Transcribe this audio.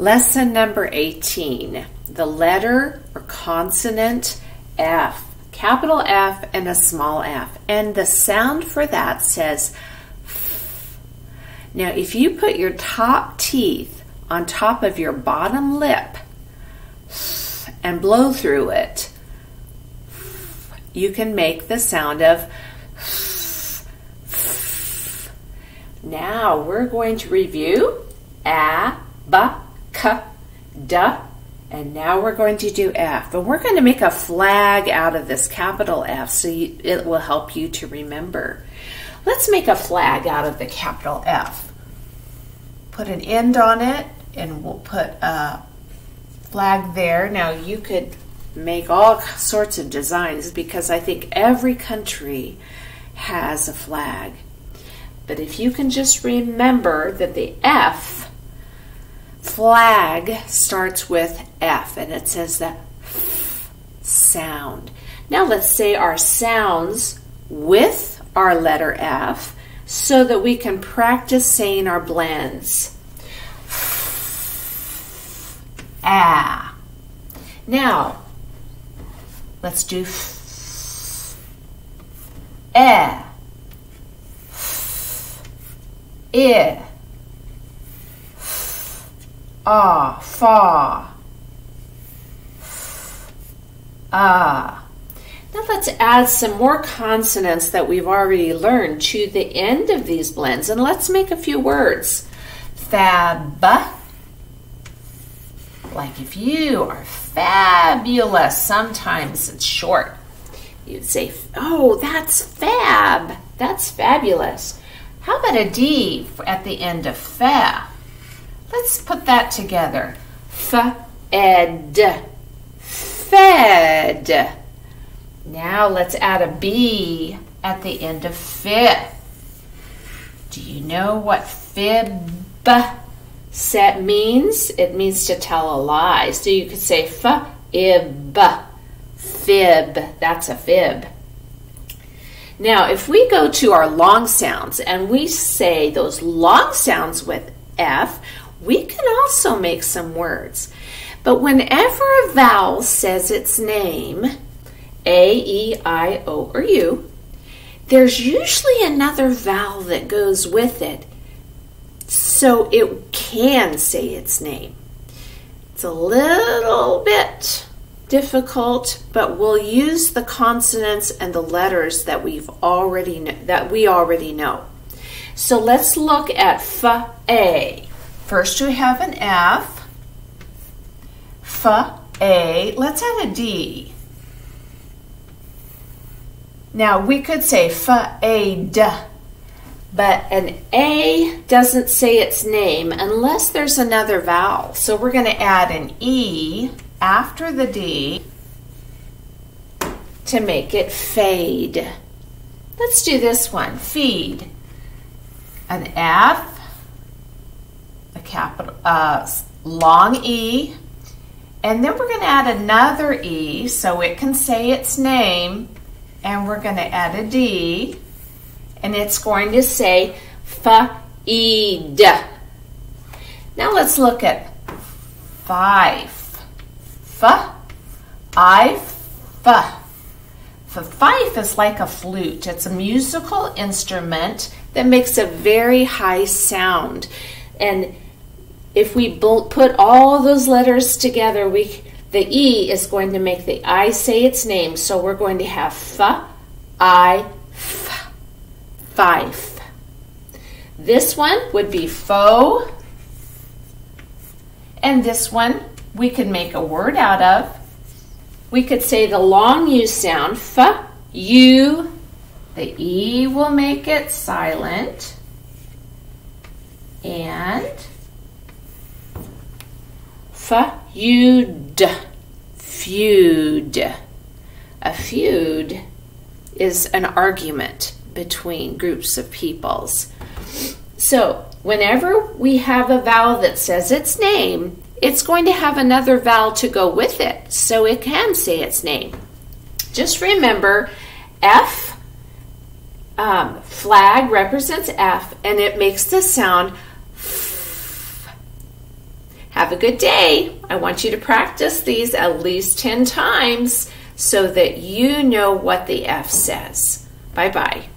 Lesson number 18 the letter or consonant F, capital F and a small f. And the sound for that says f. Now, if you put your top teeth on top of your bottom lip and blow through it, you can make the sound of now we're going to review a, b, k, d, and now we're going to do F. But we're going to make a flag out of this capital F so you, it will help you to remember. Let's make a flag out of the capital F. Put an end on it and we'll put a flag there. Now you could make all sorts of designs because I think every country has a flag. But if you can just remember that the F flag starts with F and it says the F sound. Now let's say our sounds with our letter F so that we can practice saying our blends. Ah. Now, let's do f, eh i, ah, fa, ah. Now let's add some more consonants that we've already learned to the end of these blends and let's make a few words. Fab, like if you are fabulous, sometimes it's short. You'd say, oh, that's fab, that's fabulous. How about a D at the end of fa? Let's put that together. F-ed, fed. Now let's add a B at the end of fifth. Do you know what fib set means? It means to tell a lie. So you could say f-ib, fib. That's a fib. Now, if we go to our long sounds and we say those long sounds with F, we can also make some words. But whenever a vowel says its name, A, E, I, O, or U, there's usually another vowel that goes with it so it can say its name. It's a little bit difficult, but we'll use the consonants and the letters that we've already that we already know. So let's look at f a. First we have an F, f a. Let's add a D. Now we could say f a d, but an A doesn't say its name unless there's another vowel. So we're going to add an E after the D to make it fade. Let's do this one, feed. An F, a capital, uh, long E, and then we're going to add another E so it can say its name, and we're going to add a D, and it's going to say fa-ed. Now let's look at five f, I, f. The fife is like a flute. It's a musical instrument that makes a very high sound. And if we put all those letters together, we the E is going to make the I say its name. So we're going to have f, I, f, five. This one would be faux. And this one we could make a word out of. We could say the long U sound, f, u. The E will make it silent. And feud, feud. A feud is an argument between groups of peoples. So whenever we have a vowel that says its name, it's going to have another vowel to go with it, so it can say its name. Just remember, F, um, flag represents F, and it makes the sound. Have a good day. I want you to practice these at least 10 times so that you know what the F says. Bye bye.